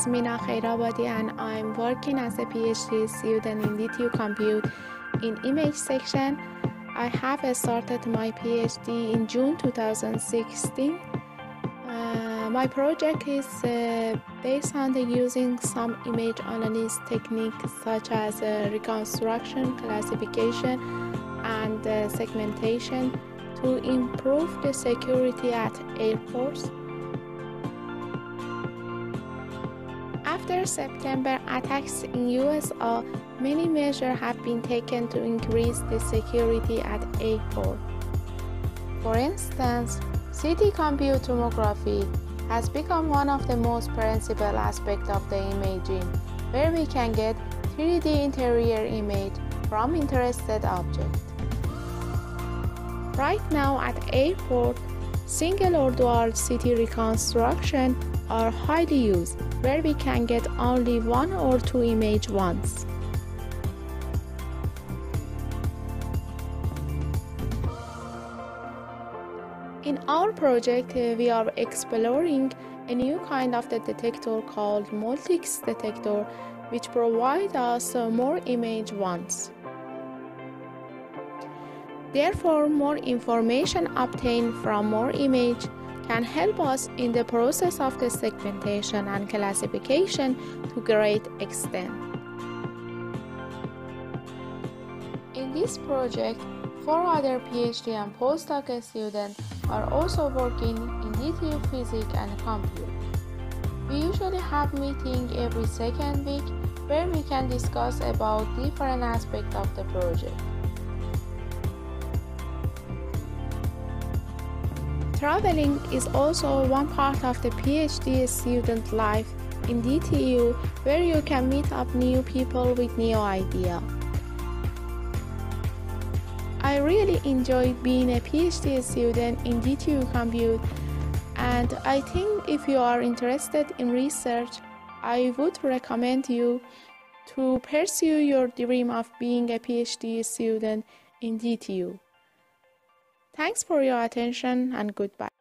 is Mina Kheirabadi and I'm working as a PhD student in DTU Compute in image section. I have started my PhD in June 2016. Uh, my project is uh, based on using some image analysis techniques such as uh, reconstruction, classification, and uh, segmentation to improve the security at airports. After September attacks in USA, many measures have been taken to increase the security at airport. For instance, CT compute tomography has become one of the most principal aspects of the imaging, where we can get 3D interior image from interested objects. Right now at airport, single or dual CT reconstruction are highly used, where we can get only one or two image once. In our project, uh, we are exploring a new kind of the detector called MultiX detector, which provides us more image once. Therefore, more information obtained from more image can help us in the process of the segmentation and classification to great extent. In this project, four other PhD and postdoc students are also working in DTU physics and compute. We usually have meeting every second week where we can discuss about different aspects of the project. Traveling is also one part of the PhD student life in DTU where you can meet up new people with new ideas. I really enjoyed being a PhD student in DTU Compute and I think if you are interested in research, I would recommend you to pursue your dream of being a PhD student in DTU. Thanks for your attention and goodbye.